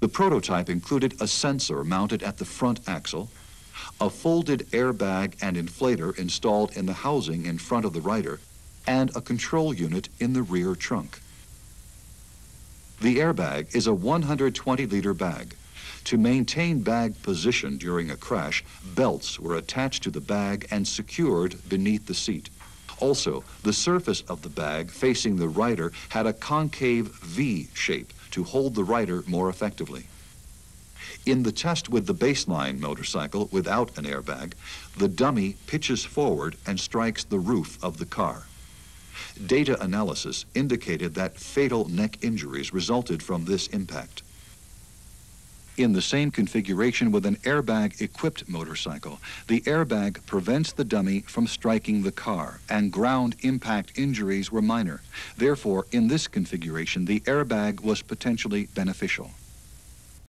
The prototype included a sensor mounted at the front axle, a folded airbag and inflator installed in the housing in front of the rider, and a control unit in the rear trunk. The airbag is a 120-liter bag. To maintain bag position during a crash, belts were attached to the bag and secured beneath the seat. Also, the surface of the bag facing the rider had a concave V shape to hold the rider more effectively. In the test with the baseline motorcycle without an airbag, the dummy pitches forward and strikes the roof of the car. Data analysis indicated that fatal neck injuries resulted from this impact. In the same configuration with an airbag-equipped motorcycle, the airbag prevents the dummy from striking the car, and ground impact injuries were minor. Therefore, in this configuration, the airbag was potentially beneficial.